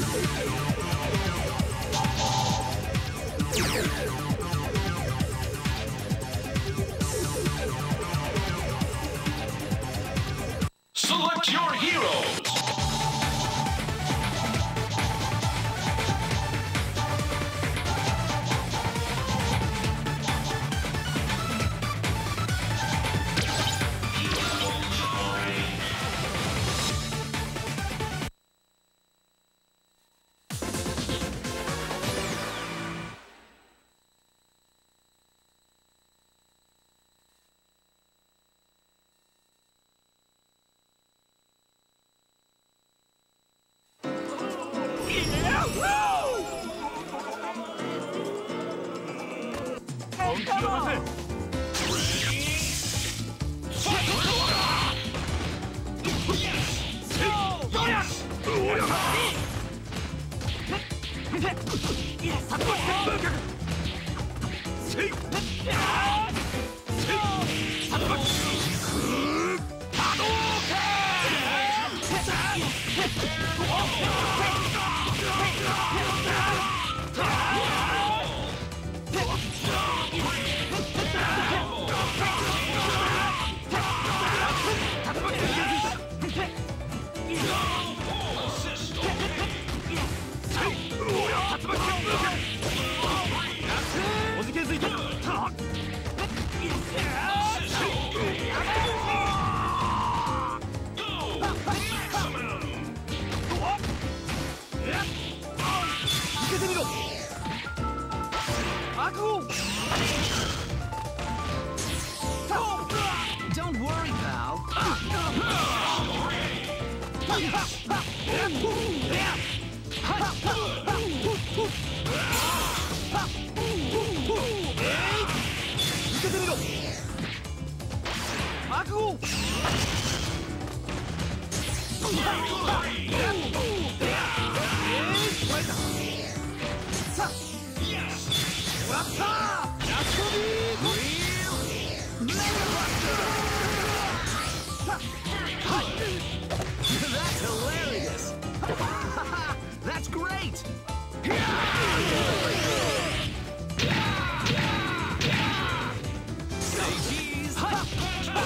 やったー! Let's go! てみろ悪王 Don't worry, pal. Marco!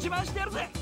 自慢してやるぜ